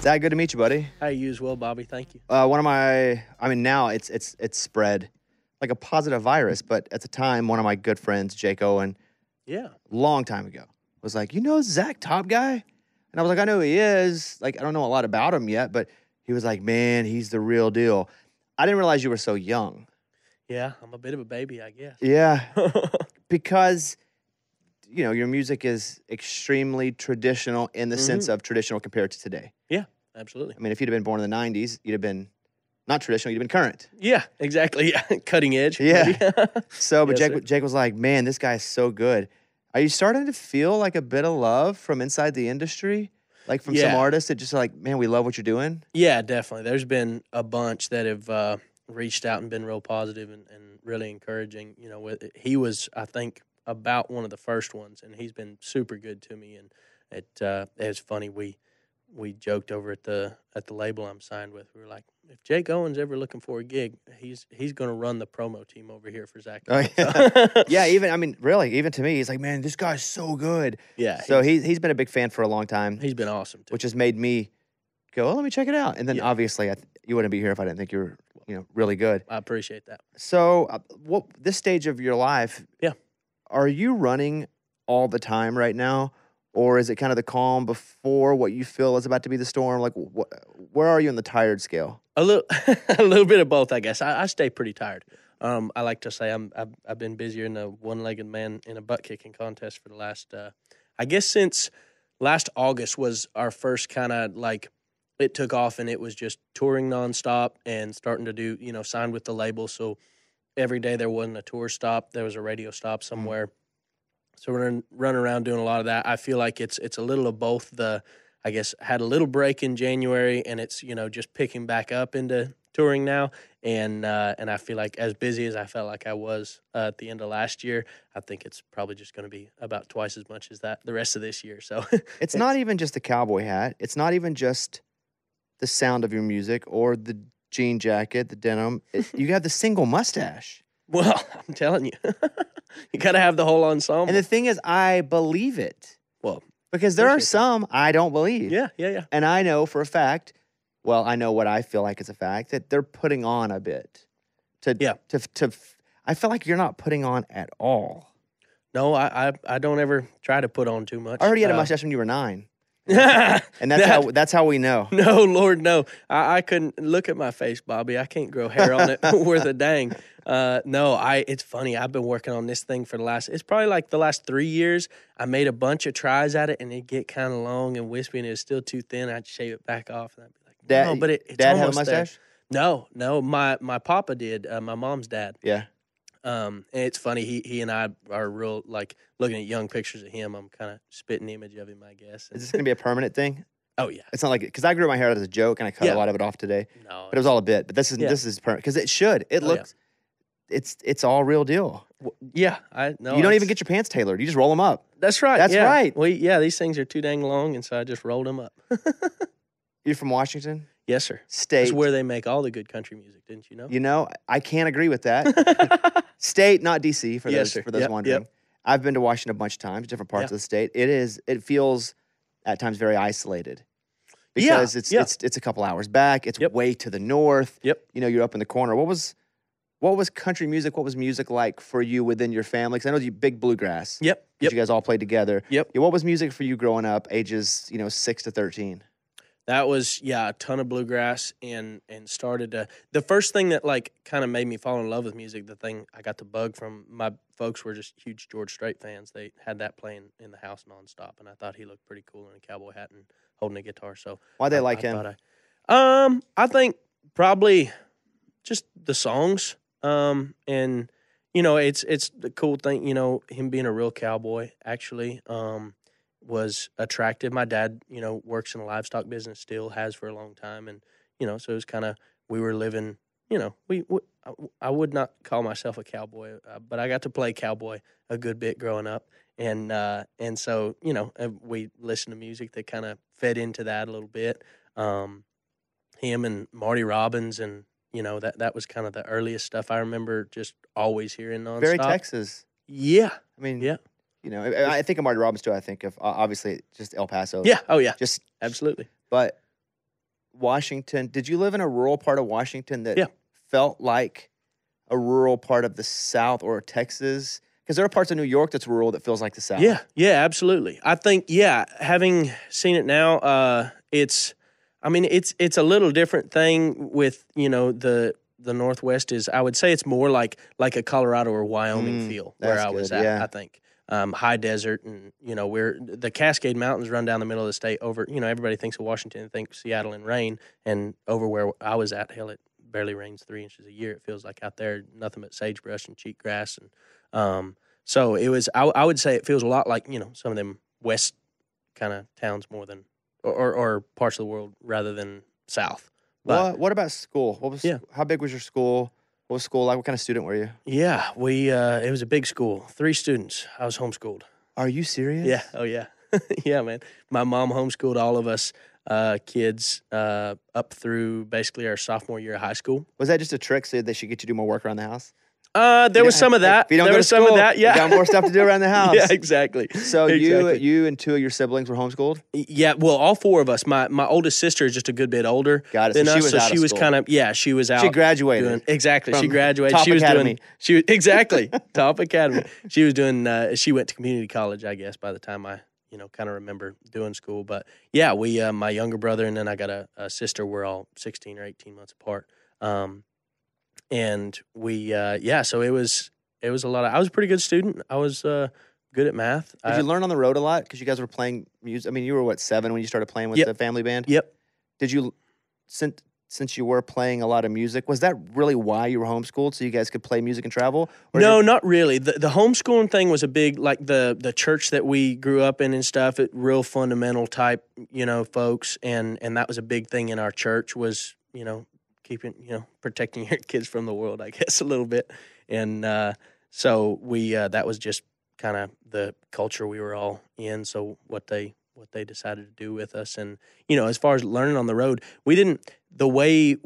Zach, good to meet you, buddy. Hey, you as well, Bobby. Thank you. Uh, one of my, I mean, now it's it's it's spread like a positive virus, but at the time, one of my good friends, Jake Owen, Yeah. long time ago, was like, you know, Zach Top Guy, and I was like, I know who he is. Like, I don't know a lot about him yet, but he was like, man, he's the real deal. I didn't realize you were so young. Yeah, I'm a bit of a baby, I guess. Yeah, because you know your music is extremely traditional in the sense of traditional compared to today. Yeah, absolutely. I mean, if you'd have been born in the '90s, you'd have been not traditional, you'd have been current. Yeah, exactly. Yeah, cutting edge. Yeah. So, but Yes, Jake, sir. Jake was like, "Man, this guy's so good." Are you starting to feel like a bit of love from inside the industry, like from some artists that just like, "Man, we love what you're doing." yeah, definitely. There's been a bunch that have uh, reached out and been real positive and, and really encouraging. You know, with he was, I think, about one of the first ones, and he's been super good to me. And it uh, it was funny. We we joked over at the at the label I'm signed with. We were like, if Jake Owen's ever looking for a gig, he's he's going to run the promo team over here for Zach. Oh, yeah. yeah, even I mean, really, even to me, he's like, "Man, this guy's so good." yeah. So he's, he he's been a big fan for a long time, he's been awesome. Too. which has made me go, "Oh, let me check it out." And then Yeah. obviously, I th- you wouldn't be here if I didn't think you were, you know, really good. I appreciate that. So, uh, what this stage of your life? Yeah. Are you running all the time right now, or is it kind of the calm before what you feel is about to be the storm? Like, wh- where are you on the tired scale? A little, a little bit of both, I guess. I, I stay pretty tired. Um, I like to say I'm I've, I've been busier than a one-legged man in a butt kicking contest for the last, uh, I guess since last August was our first kind of like it took off and it was just touring nonstop and starting to do you know signed with the label. So every day there wasn't a tour stop, there was a radio stop somewhere. So we're running, running around doing a lot of that. I feel like it's it's a little of both. The I guess had a little break in January, and it's you know just picking back up into touring now. And uh, and I feel like as busy as I felt like I was uh, at the end of last year, I think it's probably just going to be about twice as much as that the rest of this year. So It's not even just the cowboy hat. It's not even just the sound of your music or the jean jacket, the denim. It- you have the single mustache. well, I'm telling you, you got to have the whole ensemble. And the thing is, I believe it well, because there are some I don't believe. yeah, yeah, yeah. And I know for a fact, well, I know what I feel like is a fact that they're putting on a bit. To Yeah. to to I feel like you're not putting on at all. No, I, I I don't ever try to put on too much. I already had a Uh, mustache when you were nine, and that's how that's how we know. No, Lord, no. I, I couldn't look at my face, Bobby. I can't grow hair on it worth a dang. Uh, no, I. It's funny. I've been working on this thing for the last. It's probably like the last three years. I made a bunch of tries at it, and it get kind of long and wispy, and it's still too thin. I'd shave it back off, and I'd be like, Dad, no, but it, it's dad have a almost there." mustache. No, no. My my papa did. Uh, my mom's dad. Yeah. Um, and it's funny. He he and I are real like looking at young pictures of him. I'm kind of spitting the image of him, I guess. Is this gonna be a permanent thing? oh yeah. It's not like because I grew my hair out as a joke and I cut Yeah. a lot of it off today, No. but it was all a bit. But this is Yeah. this is permanent because it should. It Oh, yeah. looks. It's it's all real deal. w- yeah. I know. you don't even get your pants tailored. You just roll them up. That's right. That's yeah. right. Well, yeah, these things are too dang long, and so I just rolled them up. You're from Washington yes, sir. State. That's where they make all the good country music, didn't you know? You know, I can't agree with that. state, not DC, for Yes, those sir. for those Yep, wondering. yep. I've been to Washington a bunch of times, different parts Yeah. of the state. It is. It feels at times very isolated Yeah, because it's yeah. it's it's a couple hours back. It's Yep. way to the north. Yep. You know, you're up in the corner. What was what was country music? What was music like for you within your family? Because I know you big bluegrass. Yep. Yep. You guys all played together. Yep. Yeah, what was music for you growing up, ages you know six to thirteen? That was yeah, a ton of bluegrass, and and started to the first thing that like kind of made me fall in love with music. The thing I got the bug from my folks were just huge George Strait fans. They had that playing in the house nonstop, and I thought he looked pretty cool in a cowboy hat and holding a guitar. So Why they I- like I him? I- um, I think probably just the songs. Um, and you know, it's it's the cool thing. You know, him being a real cowboy actually um was attractive. My dad, you know, works in the livestock business, still has for a long time, and you know, so it was kind of we were living. You know, we, we I, I would not call myself a cowboy, uh, but I got to play cowboy a good bit growing up, and uh, and so you know, uh, we listened to music that kind of fed into that a little bit. Um, him and Marty Robbins, and you know that that was kind of the earliest stuff I remember. Just always hearing nonstop. Very Texas. Yeah, I mean, Yeah. You know, I, I think of Marty Robbins too. I think of uh, obviously just El Paso. yeah, oh yeah, Just absolutely. but Washington, did you live in a rural part of Washington that Yeah. felt like a rural part of the South or Texas? Because there are parts of New York that's rural that feels like the South. Yeah, yeah, absolutely. I think yeah, having seen it now, uh, it's I mean it's it's a little different thing with you know the the Northwest is I would say it's more like like a Colorado or Wyoming Mm, feel where I was good, at. yeah. I think um, high desert and you know where the Cascade Mountains run down the middle of the state. Over you know everybody thinks of Washington and thinks Seattle and rain, and over where I was at, hell, it barely rains three inches a year. It feels like out there nothing but sagebrush and cheatgrass and um, so it was. I, I would say it feels a lot like you know some of them west kind of towns more than or, or, or parts of the world rather than south. But What, what about school? What was Yeah. how big was your school? What was school like? What kind of student were you? yeah, we uh, it was a big school, three students. I was homeschooled. Are you serious? Yeah. Oh yeah. yeah, man. My mom homeschooled all of us uh, kids uh, up through basically our sophomore year of high school. Was that just a trick so they should get you to do more work around the house? Uh, there was some of that. If you don't there go was to some of that. Yeah. You got more stuff to do around the house. yeah, exactly. So you Exactly. you and two of your siblings were homeschooled. Yeah, well, all four of us. My my oldest sister is just a good bit older Got it. So than she us, was so she was kind of yeah. She was out. She graduated. doing exactly. She graduated. Top she was Academy. doing. She was exactly top academy. She was doing. Uh, she went to community college, I guess. By the time I you know kind of remember doing school, but yeah, we uh, my younger brother and then I got a, a sister. We're all sixteen or eighteen months apart. Um, and we uh, yeah, so it was it was a lot. Of, I was a pretty good student. I was uh, good at math. Did I- you learn on the road a lot? Because you guys were playing music. I mean, you were what seven when you started playing with Yep. the family band. Yep. Did you since since you were playing a lot of music? Was that really why you were homeschooled so you guys could play music and travel? No, not really. The the homeschooling thing was a big like the the church that we grew up in and stuff. It real fundamental type, you know, folks, and and that was a big thing in our church was you know keeping you know protecting your kids from the world, I guess a little bit, and uh, so we uh, that was just kind of the culture we were all in. So what they what they decided to do with us, and you know, as far as learning on the road, we didn't the way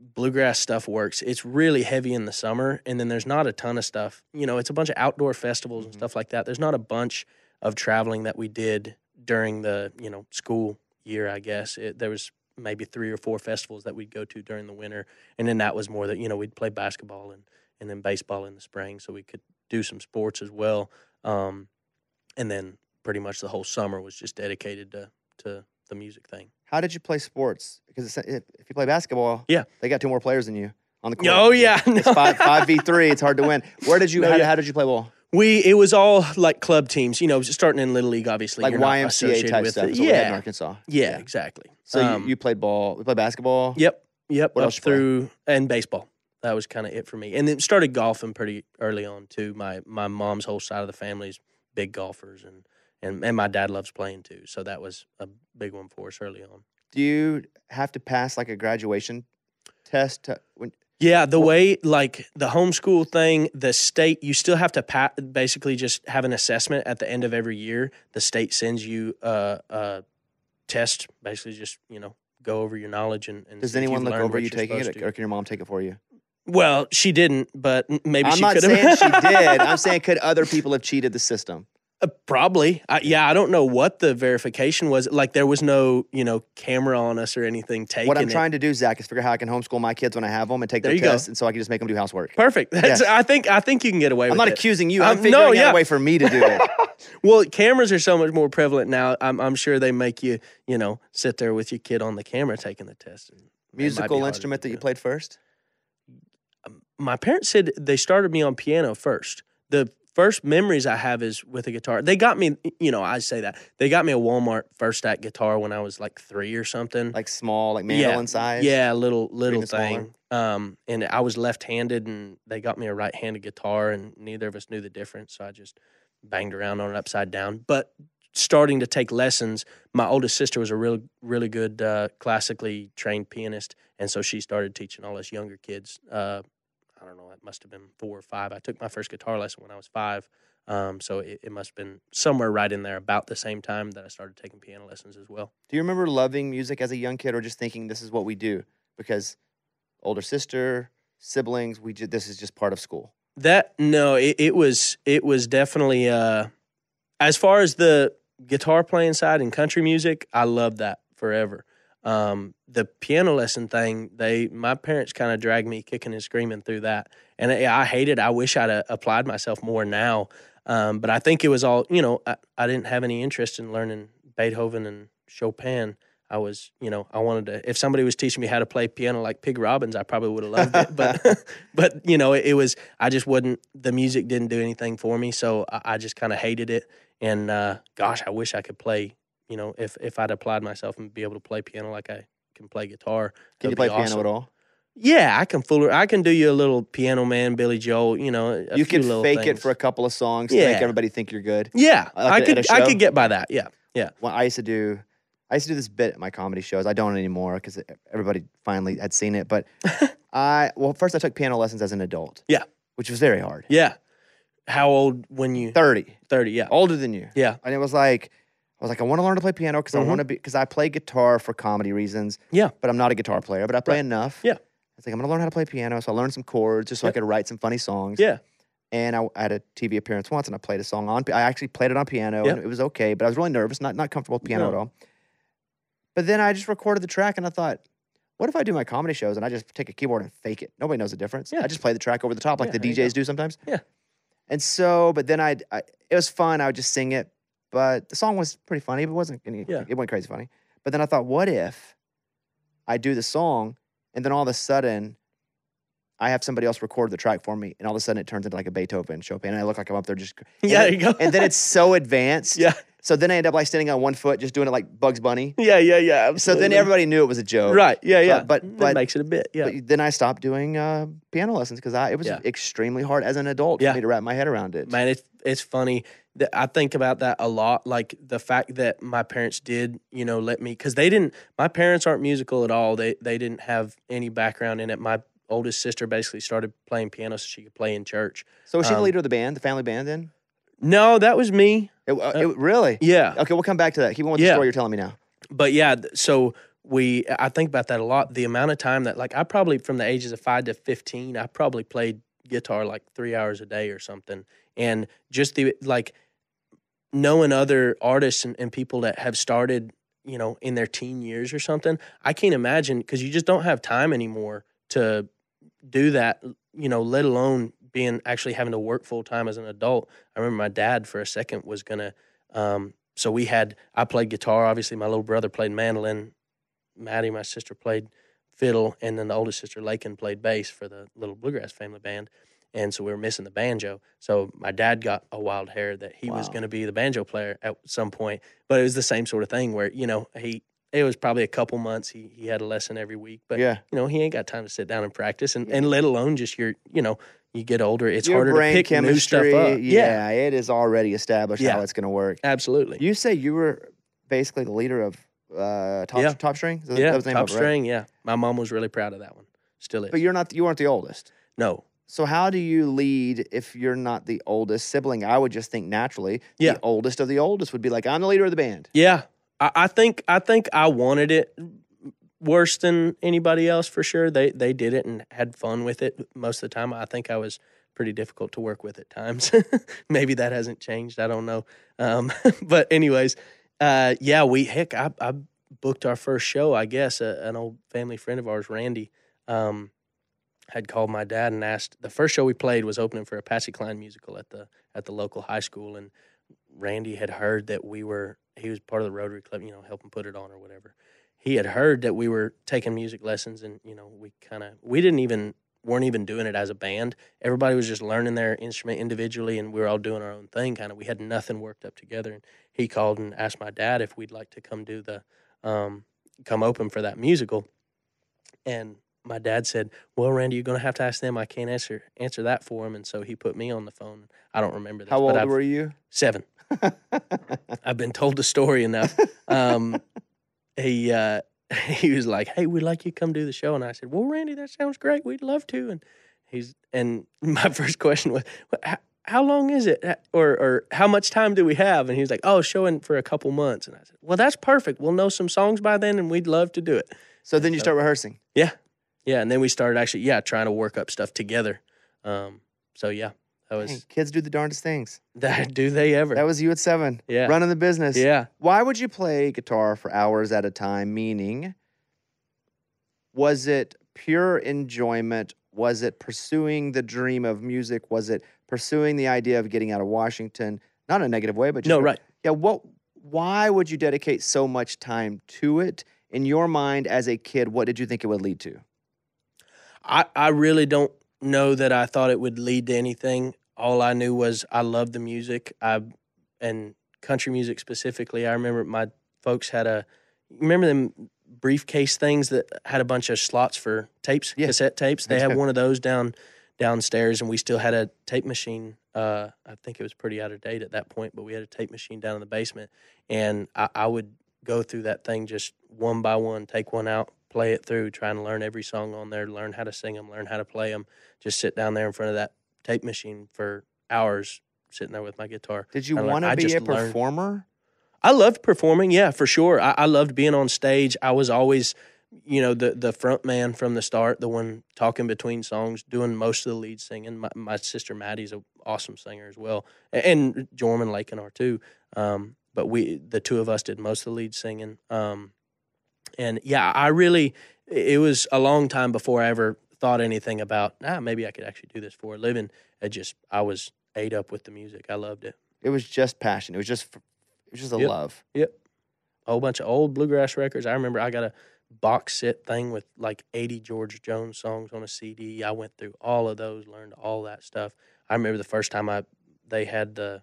bluegrass stuff works. It's really heavy in the summer, and then there's not a ton of stuff. You know, it's a bunch of outdoor festivals and Mhm. stuff like that. There's not a bunch of traveling that we did during the you know school year. I guess it, there was maybe three or four festivals that we'd go to during the winter, and then that was more that you know we'd play basketball and and then baseball in the spring, so we could do some sports as well. Um, and then pretty much the whole summer was just dedicated to to the music thing. How did you play sports? Because it's, if, you play basketball, Yeah. they got two more players than you on the court. Oh yeah, It's five five v three. It's hard to win. Where did you? No, how, yeah. how did you play ball? We it was all like club teams, you know, starting in little league, obviously. Like YMCA type stuff. it. is what we had in Arkansas. yeah, exactly. So Um, you, you played ball. You played basketball. Yep, yep. What else you play? through and baseball. That was kind of it for me, and then started golfing pretty early on too. My my mom's whole side of the family's big golfers, and and and my dad loves playing too. So that was a big one for us early on. Do you have to pass like a graduation test? To, when, Yeah, the way like the homeschool thing, the state you still have to pa- basically just have an assessment at the end of every year. The state sends you a, a test, basically just you know go over your knowledge and. and does anyone look over you taking it, or can your mom take it for you? Well, she didn't, but maybe I'm she not could saying have. she did. I'm saying could other people have cheated the system? Uh, probably. I, yeah, I don't know what the verification was. Like there was no you know camera on us or anything taken. What I'm trying to do, Zach, is figure out how I can homeschool my kids when I have them and take There their you go. tests, and so I can just make them do housework. Perfect. That's. I think I think you can get away. I'm not it. accusing you. I'm Um, figuring no, out yeah. a way for me to do it. Well, cameras are so much more prevalent now. I'm, I'm sure they make you, you know, sit there with your kid on the camera taking the test. and it might be Musical instrument that you played first? My parents said they started me on piano first. The first memories I have is with a guitar. They got me, you know, I say that they got me a Walmart first act guitar when I was like three or something. Like small, like mandolin size? Yeah, little little smaller? thing. Um, and I was left-handed, and they got me a right-handed guitar, and neither of us knew the difference. So I just banged around on it upside down. But starting to take lessons, my oldest sister was a real, really good uh, classically trained pianist, and so she started teaching all us younger kids. Uh, I don't know, it must have been four or five. I took my first guitar lesson when I was five. Um, so it, it must have been somewhere right in there about the same time that I started taking piano lessons as well. Do you remember loving music as a young kid or just thinking this is what we do? Because older sister, siblings, we ju- this is just part of school. That no, it, it was it was definitely uh as far as the guitar playing side and country music, I loved that forever. Um, the piano lesson thing, they my parents kind of dragged me kicking and screaming through that, and I, I hated. I wish I'd uh, applied myself more now, um, but I think it was all you know. I, I didn't have any interest in learning Beethoven and Chopin. I was, you know, I wanted to. If somebody was teaching me how to play piano like Pig Robbins, I probably would have loved it. But, but you know, it, it, was. I just wouldn't. The music didn't do anything for me, so I, I just kind of hated it. And uh, gosh, I wish I could play. You know, if if I'd applied myself and be able to play piano like I can play guitar. Can you play piano at all? Yeah, I can fool. I can do you a little piano man, Billy Joel. You know, you can fake things. it for a couple of songs yeah. to make everybody think you're good. Yeah, like I could. I could get by that. Yeah, yeah. Well, I used to do. I used to do this bit at my comedy shows. I don't anymore because everybody finally had seen it. But I well, first I took piano lessons as an adult. Yeah, which was very hard. Yeah. How old when you? Thirty. Thirty. Yeah. Older than you. Yeah. And it was like I was like, I want to learn to play piano because mm-hmm. I want to be because I play guitar for comedy reasons. Yeah. But I'm not a guitar player, but I play right. enough. Yeah. I was like, I'm gonna learn how to play piano, so I learned some chords just so yep. I could write some funny songs. Yeah. And I, I, had a TV appearance once, and I played a song on. I actually played it on piano, yep. and it was okay, but I was really nervous, not not comfortable with piano no. at all. But then I just recorded the track, and I thought, what if I do my comedy shows and I just take a keyboard and fake it? Nobody knows the difference. Yeah. I just play the track over the top like yeah, the DJs do sometimes. Yeah. And so, but then I'd, I, it was fun. I would just sing it, but the song was pretty funny, but it wasn't any, yeah. it went crazy funny. But then I thought, what if I do the song and then all of a sudden I have somebody else record the track for me, and all of a sudden it turns into like a Beethoven Chopin, and I look like I'm up there just yeah, then, you go. and then it's so advanced, yeah. So then I end up like standing on one foot, just doing it like Bugs Bunny. Yeah, yeah, yeah. Absolutely. So then everybody knew it was a joke, right? Yeah, yeah. But but, but makes it a bit. Yeah. But then I stopped doing uh, piano lessons because I it was yeah. extremely hard as an adult yeah. for me to wrap my head around it. Man, it's it's funny. That I think about that a lot. Like the fact that my parents did, you know, let me because they didn't. My parents aren't musical at all. They they didn't have any background in it. My oldest sister basically started playing piano so she could play in church. So was she um, the leader of the band, the family band? Then no, that was me. It, uh, it, really? Yeah. Okay, we'll come back to that. Keep on with the yeah. story you're telling me now. But yeah, so we I think about that a lot. The amount of time that like I probably from the ages of five to fifteen, I probably played guitar like three hours a day or something. And just the like knowing other artists and, and people that have started, you know, in their teen years or something, I can't imagine because you just don't have time anymore to do that, you know, let alone being actually having to work full time as an adult. I remember my dad for a second was gonna. Um, so we had I played guitar. Obviously, my little brother played mandolin. Maddie, my sister, played fiddle, and then the oldest sister, Lakin, played bass for the little bluegrass family band. And so we were missing the banjo. So my dad got a wild hair that he wow. was going to be the banjo player at some point. But it was the same sort of thing where you know he it was probably a couple months he, he had a lesson every week but yeah you know he ain't got time to sit down and practice and, and let alone just your you know you get older it's your harder to pick chemistry, new stuff up yeah, yeah it is already established yeah. how it's going to work absolutely you say you were basically the leader of uh, top, yeah. top string that, yeah that top string right? yeah my mom was really proud of that one still is but you're not you weren't the oldest no so how do you lead if you're not the oldest sibling? I would just think naturally yeah. the oldest of the oldest would be like, I'm the leader of the band. Yeah, I, I think I think I wanted it worse than anybody else for sure. They they did it and had fun with it most of the time. I think I was pretty difficult to work with at times. Maybe that hasn't changed. I don't know. Um, but anyways, uh, yeah, we heck, I, I, booked our first show. I guess uh, an old family friend of ours, Randy, um, had called my dad and asked. The first show we played was opening for a Patsy Cline musical at the at the local high school, and Randy had heard that we were he was part of the Rotary Club, you know, helping put it on or whatever. He had heard that we were taking music lessons, and you know, we kind of we didn't even weren't even doing it as a band. Everybody was just learning their instrument individually, and we were all doing our own thing. Kind of, we had nothing worked up together. And he called and asked my dad if we'd like to come do the um, come open for that musical, and my dad said, "Well, Randy, you're going to have to ask them. I can't answer answer that for him." And so he put me on the phone. I don't remember this. How old were you? Seven. I've been told the story enough. Um, he uh, he was like, "Hey, we'd like you to come do the show," and I said, "Well, Randy, that sounds great. We'd love to." And he's and my first question was, "How long is it, or or how much time do we have?" And he was like, "Oh, showing for a couple months." And I said, "Well, that's perfect. We'll know some songs by then, and we'd love to do it." So then you start rehearsing. Yeah, yeah, and then we started actually, yeah, trying to work up stuff together. Um, so yeah, that was Dang, kids do the darndest things. That do they ever? That was you at seven. Yeah, running the business. Yeah. Why would you play guitar for hours at a time? Meaning, Was it pure enjoyment? Was it pursuing the dream of music? Was it pursuing the idea of getting out of Washington? Not in a negative way, but just no, right. Yeah. What? Why would you dedicate so much time to it? In your mind, as a kid, what did you think it would lead to? I, I really don't know that I thought it would lead to anything. All I knew was I loved the music. I and country music specifically. I remember my folks had a remember them briefcase things that had a bunch of slots for tapes, yeah. cassette tapes. They had one of those down downstairs, and we still had a tape machine. Uh, I think it was pretty out of date at that point, but we had a tape machine down in the basement, and I, I would go through that thing just one by one, take one out, play it through, trying to learn every song on there, learn how to sing them, learn how to play them. Just sit down there in front of that tape machine for hours, sitting there with my guitar. Did you want to be a performer? Learned. I loved performing, yeah, for sure. I, I, loved being on stage. I was always, you know, the the front man from the start, the one talking between songs, doing most of the lead singing. My, my sister Maddie's an awesome singer as well, and Jorman Lakin are too. Um, but we, the two of us, did most of the lead singing. Um, and yeah, I really, it was a long time before I ever thought anything about, ah, maybe I could actually do this for a living. I just, I was ate up with the music. I loved it. It was just passion. It was just it was just a yep. love. Yep. A whole bunch of old bluegrass records. I remember I got a box set thing with like 80 George Jones songs on a CD. I went through all of those, learned all that stuff. I remember the first time I they had the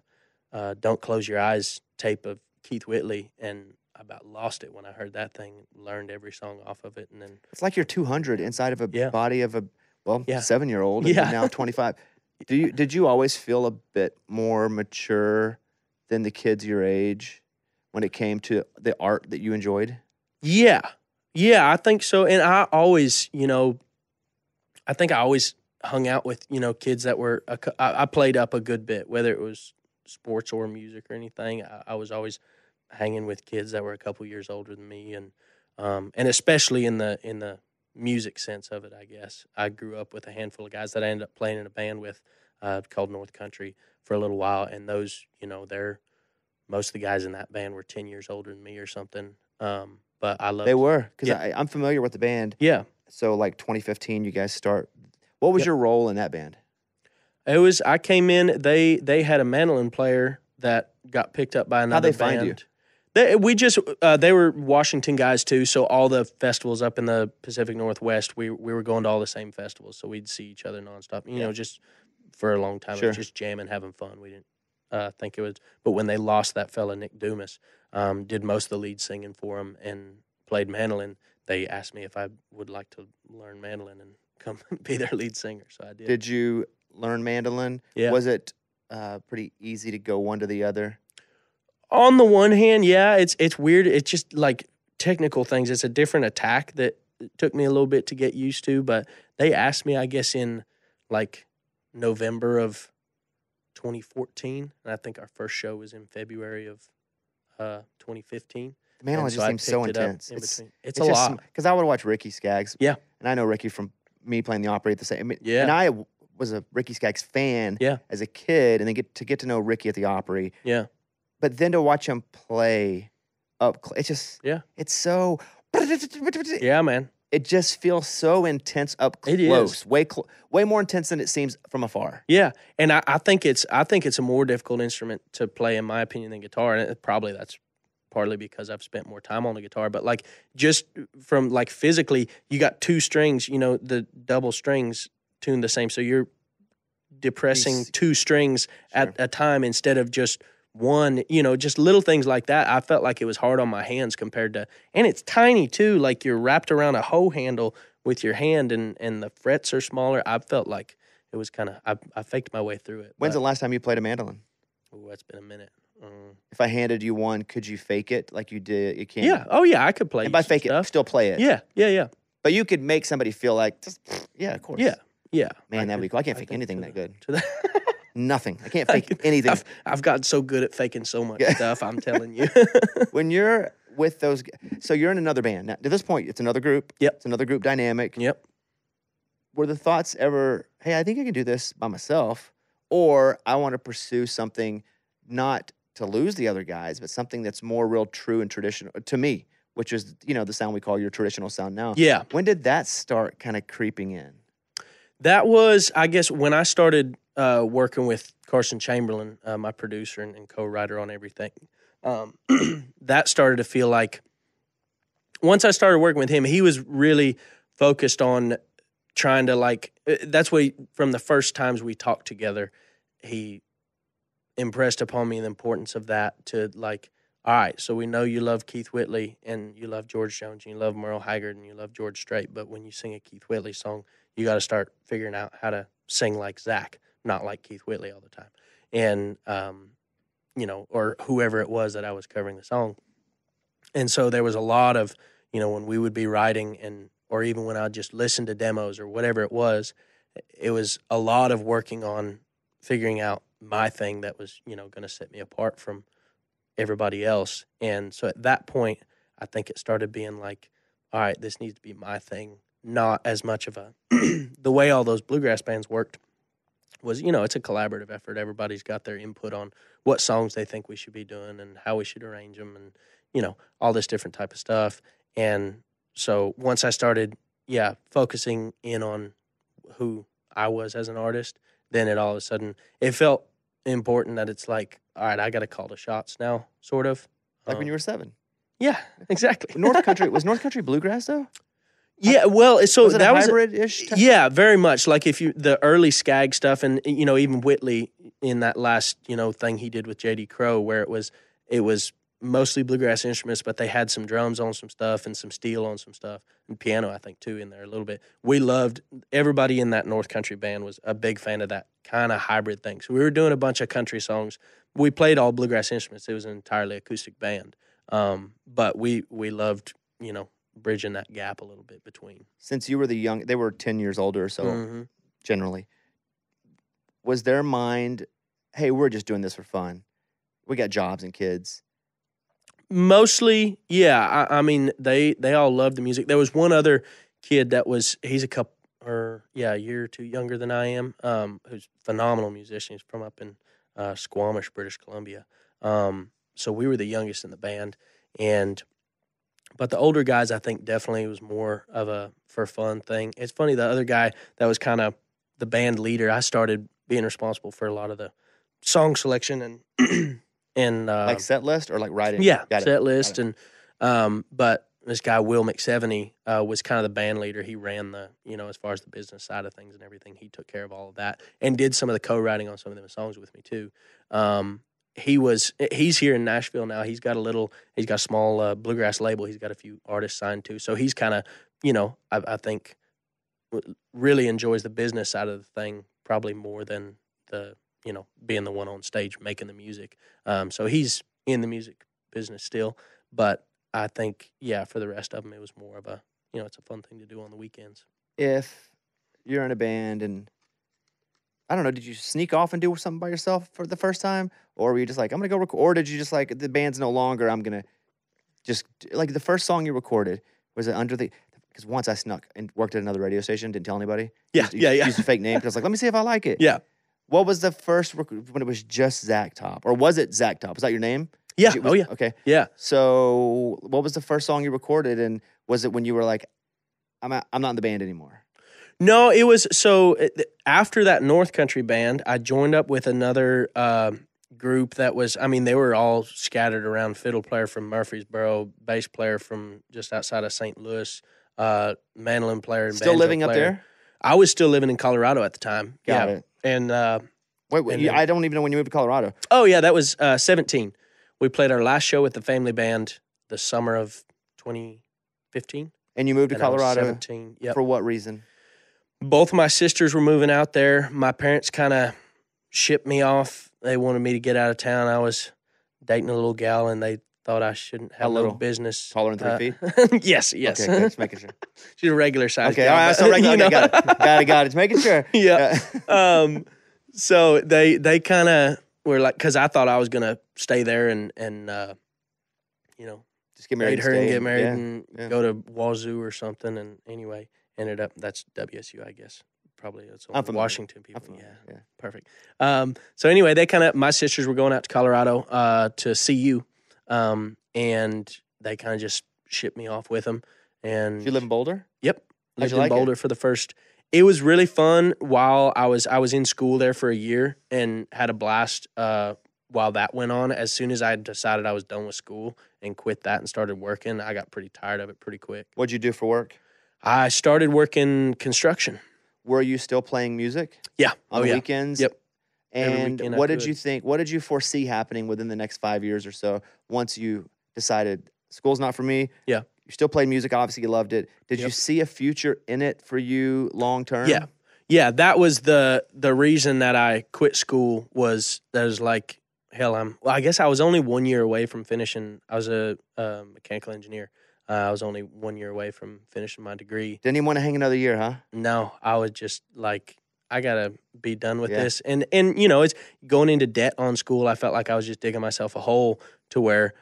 uh, "Don't Close Your Eyes" tape of Keith Whitley, and about lost it when I heard that thing. Learned every song off of it, and then it's like you're 200 inside of a yeah. body of a well yeah. seven year old. Yeah. now 25. Do you did you always feel a bit more mature than the kids your age when it came to the art that you enjoyed? Yeah. Yeah, I think so. And I always, you know, I think I always hung out with, you know, kids that were, I played up a good bit, whether it was sports or music or anything. I, was always hanging with kids that were a couple years older than me. And, um, and especially in the, in the music sense of it, I guess. I grew up with a handful of guys that I ended up playing in a band with uh, called North Country for a little while, and those, you know, they're most of the guys in that band were ten years older than me or something. Um, but I love they were because yeah. I'm familiar with the band. Yeah. So like 2015, you guys start. What was yep. your role in that band? It was I came in. They they had a mandolin player that got picked up by another How'd they band. Find you? They, we just uh, they were Washington guys too, so all the festivals up in the Pacific Northwest, we we were going to all the same festivals, so we'd see each other nonstop. You yeah. know, just for a long time. Sure. It was just jamming, having fun. We didn't uh, think it was, but when they lost that fella Nick Dumas, um, did most of the lead singing for him and played mandolin. They asked me if I would like to learn mandolin and come be their lead singer. So I did. Did you learn mandolin? Yeah. Was it uh, pretty easy to go one to the other? On the one hand, yeah, it's it's weird. It's just like technical things. It's a different attack that took me a little bit to get used to. But they asked me, I guess, in like November of 2014, and I think our first show was in February of uh, 2015. The so just seems so intense. In it's, it's, it's, a lot because I would watch Ricky Skaggs. Yeah, and I know Ricky from me playing the Opry at the same. Yeah, and I was a Ricky Skaggs fan. Yeah. as a kid, and then get to get to know Ricky at the Opry. Yeah, but then to watch him play up, close, it's just yeah, it's so. Yeah, man it just feels so intense up close. Way cl- way more intense than it seems from afar. Yeah, and I, I, think it's I think it's a more difficult instrument to play, in my opinion, than guitar, and it, probably that's partly because I've spent more time on the guitar. But like just from like physically, you got two strings. You know, the double strings tuned the same, so you're depressing two strings sure. at a time instead of just one, you know, just little things like that. I felt like it was hard on my hands compared to, and it's tiny too. Like you're wrapped around a hoe handle with your hand, and and the frets are smaller. I felt like it was kind of. I, I faked my way through it. When's but, the last time you played a mandolin? Oh, that's been a minute. Um, if I handed you one, could you fake it like you did? You can't. Yeah. Oh yeah, I could play. And by fake stuff. it, still play it. Yeah. Yeah. Yeah. But you could make somebody feel like, yeah, of course. Yeah. Yeah. Man, that'd be cool. I can't I fake anything that good. Nothing. I can't fake I, anything. I've, I've, gotten so good at faking so much stuff. I'm telling you. when you're with those, so you're in another band. Now, to this point, it's another group. Yep. It's another group dynamic. Yep. Were the thoughts ever, hey, I think I can do this by myself, or I want to pursue something not to lose the other guys, but something that's more real, true, and traditional to me, which is you know the sound we call your traditional sound now. Yeah. When did that start kind of creeping in? That was, I guess, when I started uh, working with Carson Chamberlain, uh, my producer and, and, co-writer on everything. Um, that started to feel like once I started working with him, he was really focused on trying to like. Uh, that's what he, from the first times we talked together, he impressed upon me the importance of that to like all right, so we know you love Keith Whitley and you love George Jones and you love Merle Haggard and you love George Strait, but when you sing a Keith Whitley song, you got to start figuring out how to sing like Zach, not like Keith Whitley all the time. And, um, you know, or whoever it was that I was covering the song. And so there was a lot of, you know, when we would be writing and, or even when I'd just listen to demos or whatever it was, it was a lot of working on figuring out my thing that was, you know, going to set me apart from everybody else. And so at that point, I think it started being like, all right, this needs to be my thing, not as much of a the way all those bluegrass bands worked was, you know, it's a collaborative effort. Everybody's got their input on what songs they think we should be doing and how we should arrange them and, you know, all this different type of stuff. And so once I started, yeah, focusing in on who I was as an artist, then it all of a sudden it felt important that it's like, all right, I got to call the shots now, sort of. Like um, when you were seven. Yeah, exactly. North Country was North Country bluegrass though. Yeah, well, so was that was hybrid-ish. Type? Yeah, very much. Like if you the early Skaggs stuff, and you know even Whitley in that last you know thing he did with J.D. Crowe, where it was it was mostly bluegrass instruments, but they had some drums on some stuff and some steel on some stuff and piano, I think, too, in there a little bit. We loved everybody in that North Country band was a big fan of that kind of hybrid thing. So we were doing a bunch of country songs. We played all bluegrass instruments. It was an entirely acoustic band, um, but we we loved you know bridging that gap a little bit between. Since you were the young, they were ten years older, so mm-hmm. generally, was their mind, hey, we're just doing this for fun. We got jobs and kids mostly, yeah. I, I, mean, they they all loved the music. There was one other kid that was he's a couple or yeah, a year or two younger than I am. Um, who's a phenomenal musician. He's from up in uh, Squamish, British Columbia. Um, so we were the youngest in the band, and but the older guys, I think, definitely was more of a for fun thing. It's funny the other guy that was kind of the band leader. I started being responsible for a lot of the song selection and and uh, like set list or like writing. Yeah, Got set it. list and um, but this guy Will McSeveny uh, was kind of the band leader. He ran the you know as far as the business side of things and everything. He took care of all of that and did some of the co-writing on some of the songs with me too. Um, he was he's here in Nashville now. He's got a little he's got a small uh, bluegrass label. He's got a few artists signed to. So he's kind of you know I, I think really enjoys the business side of the thing probably more than the you know, being the one on stage making the music. Um, so he's in the music business still, but I think yeah, for the rest of them, it was more of a you know, it's a fun thing to do on the weekends. If you're in a band and I don't know, did you sneak off and do something by yourself for the first time, or were you just like I'm gonna go record, or did you just like the band's no longer, I'm gonna just like the first song you recorded was it under the because once I snuck and worked at another radio station, didn't tell anybody. Yeah, used, yeah, yeah. Used a fake name because I was like, let me see if I like it. Yeah. What was the first rec- when it was just Zach Top, or was it Zach Top? Was that your name? Yeah. Was, oh yeah. Okay. Yeah. So, what was the first song you recorded, and was it when you were like, "I'm I'm not in the band anymore"? No, it was so uh, after that North Country band, I joined up with another uh, group that was. I mean, they were all scattered around. Fiddle player from Murfreesboro, bass player from just outside of St. Louis, uh, mandolin player, and still living player. up there. I was still living in Colorado at the time. Got yeah. it. And uh, wait, wait and, I don't even know when you moved to Colorado. Oh yeah, that was uh, 17. We played our last show with the family band the summer of 2015. And you moved to Colorado 17. Yep. For what reason? Both my sisters were moving out there. My parents kind of shipped me off. They wanted me to get out of town. I was dating a little gal, and they thought I shouldn't have a little business. Taller than three uh, feet? yes, yes. Okay, just making sure. She's a regular size. Okay, all right, so regular. Okay, got it. Got it, got it. Just making sure. Yeah. um, so they they kind of were like, because I thought I was gonna stay there and and uh, you know just get married, her and get married yeah, and yeah. go to Wazzu or something. And anyway, ended up that's WSU, I guess. Probably it's I'm Washington people. Yeah, yeah, perfect. Um, so anyway, they kind of my sisters were going out to Colorado uh, to see you um, and they kind of just shipped me off with them. And Did you live in Boulder? Yep, How'd lived in like it? Boulder for the first. It was really fun while I was I was in school there for a year and had a blast uh, while that went on. As soon as I decided I was done with school and quit that and started working, I got pretty tired of it pretty quick. What'd you do for work? I started working construction. Were you still playing music Yeah. on oh the yeah. weekends? Yep. And weekend what did you think? What did you foresee happening within the next five years or so once you decided school's not for me? Yeah. You still played music. Obviously, you loved it. Did you see a future in it for you long term? Yeah. Yeah, that was the the reason that I quit school was that was like hell. I'm well. I guess I was only one year away from finishing. I was a, uh mechanical engineer. Uh, I was only one year away from finishing my degree. Didn't even want to hang another year, huh? No, I was just like I gotta be done with Yeah. this. And and you know, it's going into debt on school. I felt like I was just digging myself a hole to where,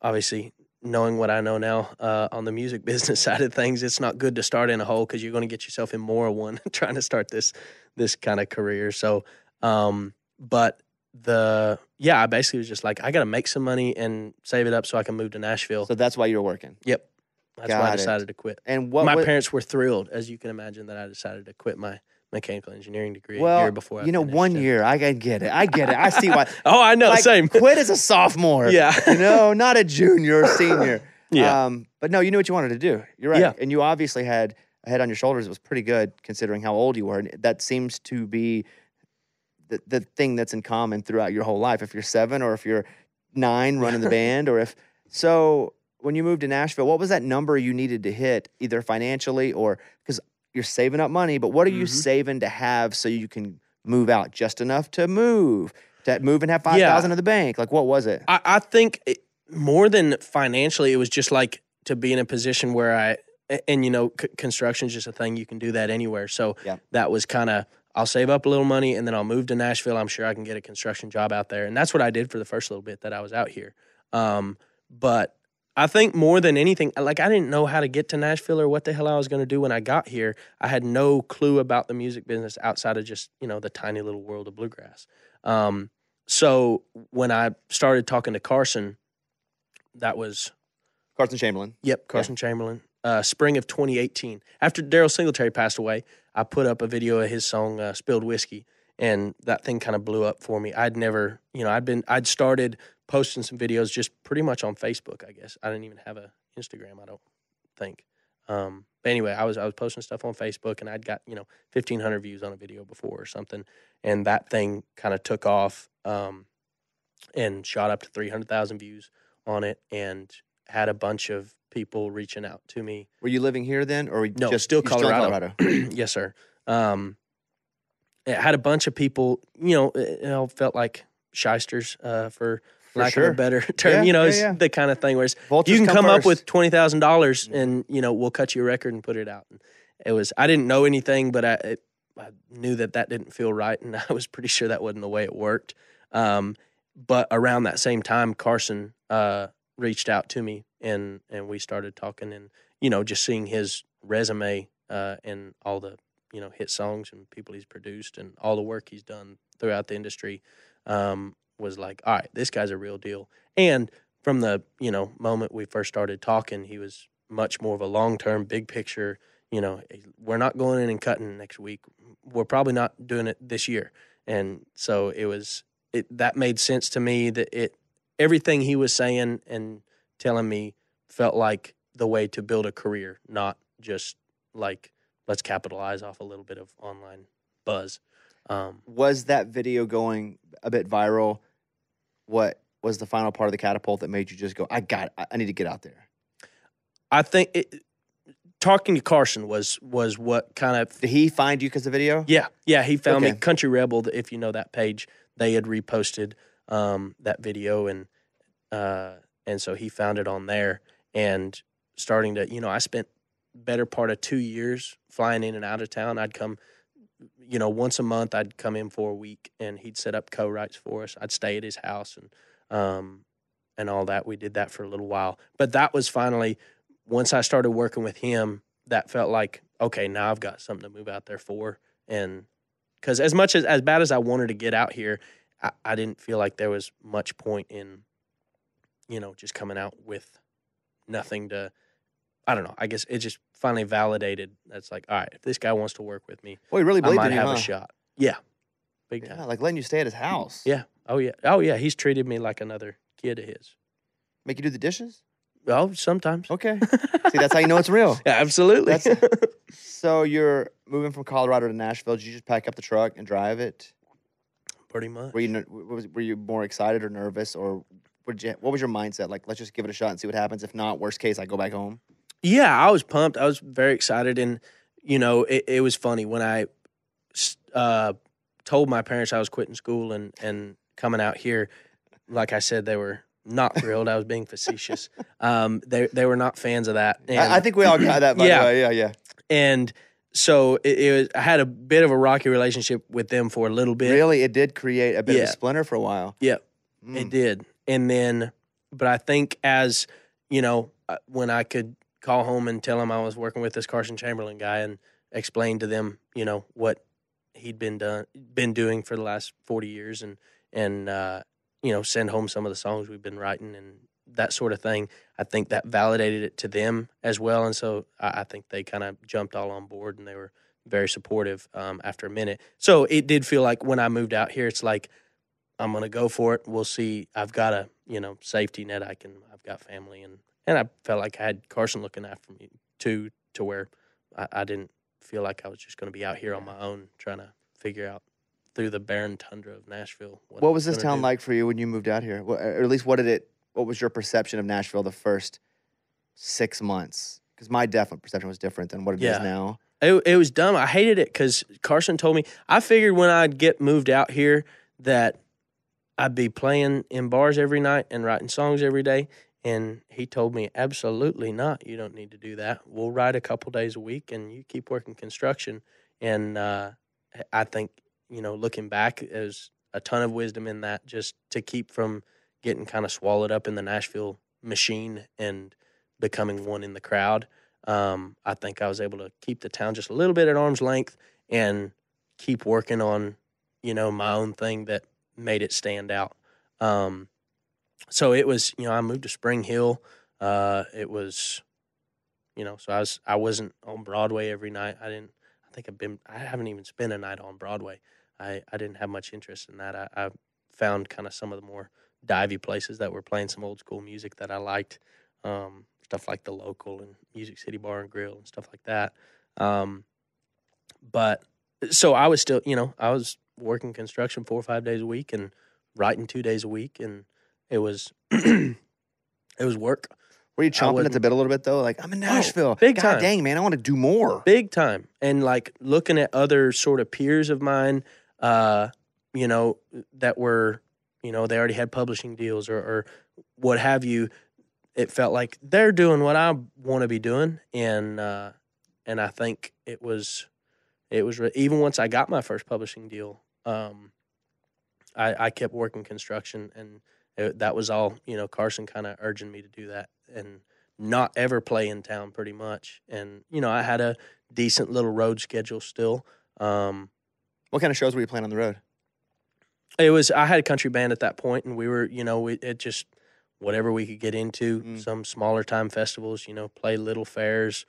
obviously, knowing what I know now uh, on the music business side of things, it's not good to start in a hole because you're going to get yourself in more of one trying to start this this kind of career. So, um, but the yeah, I basically was just like I got to make some money and save it up so I can move to Nashville. So that's why you were working. yep, that's why got I it. decided to quit. And what? my parents were thrilled, as you can imagine, that I decided to quit my mechanical engineering degree a year before. I you know, one it. year. I can get it. I get it. I see why. Oh, I know. like, same. Quit as a sophomore. Yeah. you know, not a junior or senior. Yeah. Um, but no, you knew what you wanted to do. You're right. Yeah. And you obviously had a head on your shoulders. It was pretty good considering how old you were. And that seems to be the, the thing that's in common throughout your whole life. If you're seven or if you're nine running the band or if so when you moved to Nashville, what was that number you needed to hit, either financially or because you're saving up money, but what are you Mhm. saving to have so you can move out just enough to move? To move and have 5,000 Yeah. thousand in the bank. Like what was it? I, I think it, more than financially, it was just like to be in a position where I, and you know, c- construction is just a thing you can do that anywhere. So Yeah. that was kind of, I'll save up a little money and then I'll move to Nashville. I'm sure I can get a construction job out there. And that's what I did for the first little bit that I was out here. Um, but I think more than anything, like I didn't know how to get to Nashville or what the hell I was going to do when I got here. I had no clue about the music business outside of just, you know, the tiny little world of bluegrass. Um, so when I started talking to Carson, that was Carson Chamberlain. Yep, Carson Chamberlain. Uh, spring of 2018. After Daryl Singletary passed away, I put up a video of his song uh, "Spilled Whiskey," and that thing kind of blew up for me. I'd never, you know, I'd been, I'd started posting some videos just pretty much on Facebook. I guess I didn't even have a Instagram. I don't think. Um, but anyway, I was I was posting stuff on Facebook, and I'd got you know 1,500 views on a video before or something, and that thing kind of took off um, and shot up to 300,000 views on it, and had a bunch of people reaching out to me. Were you living here then, or No, just still you're in Colorado. yes, sir. Um, it had a bunch of people. You know, it, it all felt like shysters, uh, for, For lack sure. of a better term. Yeah, you know, yeah, it's yeah. the kind of thing where it's, you can come, up with twenty thousand dollars, and you know we'll cut you a record and put it out. And it was I didn't know anything, but I it, I knew that that didn't feel right, and I was pretty sure that wasn't the way it worked. Um, but around that same time, Carson uh, reached out to me, and and we started talking, and you know just seeing his resume uh, and all the you know hit songs and people he's produced and all the work he's done throughout the industry um, was like, all right, this guy's a real deal. And from the you know moment we first started talking, he was much more of a long term, big picture. You know, we're not going in and cutting next week. We're probably not doing it this year. And so it was it that made sense to me that it everything he was saying and telling me felt like the way to build a career, not just like let's capitalize off a little bit of online buzz. Um, Was that video going a bit viral? What was the final part of the catapult that made you just go, I got it. I- need to get out there? I think it, talking to Carson was was what kind of Did he find you because of the video? yeah yeah he found me Country Rebel if you know that page they had reposted um, that video and uh, and so he found it on there and starting to you know I spent better part of two years flying in and out of town. I'd come you know once a month I'd come in for a week and he'd set up co-writes for us. I'd stay at his house and um, and all that. We did that for a little while. But that was finally once I started working with him, that felt like okay, now I've got something to move out there for. And because as much as as bad as I wanted to get out here, I, I didn't feel like there was much point in, you know, just coming out with nothing to I don't know. I guess it just finally validated. That's like, all right, if this guy wants to work with me, well, he really I believed might in you, have huh? a shot. Yeah, big time. Like letting you stay at his mm, house. Yeah. Oh yeah. Oh yeah. He's treated me like another kid of his. Make you do the dishes? Oh, sometimes. Okay. See, that's how you know it's real. Yeah, absolutely. So you're moving from Colorado to Nashville. Did you just pack up the truck and drive it? Pretty much. Were you were you more excited or nervous, or would you, what was your mindset? Like, let's just give it a shot and see what happens. If not, worst case, I go back home. Yeah, I was pumped. I was very excited, and you know, it, it was funny when I uh, told my parents I was quitting school and and coming out here. Like I said, they were not thrilled. I was being facetious. Um, they they were not fans of that. And, I, I think we all got that. By Yeah. the way. yeah, yeah. and so it, it was. I had a bit of a rocky relationship with them for a little bit. Really, it did create a bit of a splinter for a while. Yeah. Mm. It did. And then, but I think as, you know, uh, when I could call home and tell them I was working with this Carson Chamberlain guy and explain to them, you know, what he'd been done, been doing for the last 40 years and, and, uh, you know, send home some of the songs we've been writing and that sort of thing. I think that validated it to them as well. And so I, I think they kind of jumped all on board and they were very supportive um, after a minute. So it did feel like when I moved out here, it's like, I'm gonna go for it. We'll see. I've got a you know safety net. I can. I've got family, and and I felt like I had Carson looking after me too, to where I, I didn't feel like I was just gonna be out here on my own trying to figure out through the barren tundra of Nashville. What I was this town do. like for you when you moved out here? What, or at least, what did it? What was your perception of Nashville the first six months? Because my definite perception was different than what it is Yeah. now. It, it was dumb. I hated it because Carson told me. I figured when I'd get moved out here that I'd be playing in bars every night and writing songs every day. And he told me, absolutely not. You don't need to do that. We'll write a couple days a week and you keep working construction. And uh, I think, you know, looking back, there's a ton of wisdom in that just to keep from getting kind of swallowed up in the Nashville machine and becoming one in the crowd um, I think I was able to keep the town just a little bit at arm's length and keep working on, you know, my own thing that made it stand out. Um, so it was, you know, I moved to Spring Hill. Uh, it was, you know, so I was, I wasn't on Broadway every night. I didn't, I think I've been, I haven't even spent a night on Broadway. I, I didn't have much interest in that. I, I found kind of some of the more divey places that were playing some old school music that I liked. Um, stuff like the local and Music City Bar and Grill and stuff like that. Um, but so I was still, you know, I was working construction four or five days a week and writing two days a week, and it was it was work Were you chomping at the bit a little bit though? Like I'm in Nashville. big God time. dang, man, I want to do more. big time and like looking at other sort of peers of mine uh you know that were you know they already had publishing deals or, or what have you it felt like they're doing what i want to be doing and uh and i think it was it was re- even once i got my first publishing deal um i i kept working construction and it, that was all you know carson kind of urging me to do that and not ever play in town pretty much and you know i had a decent little road schedule still um What kind of shows were you playing on the road? it was i had a country band at that point and we were you know we, it just whatever we could get into Mm. some smaller time festivals you know play little fairs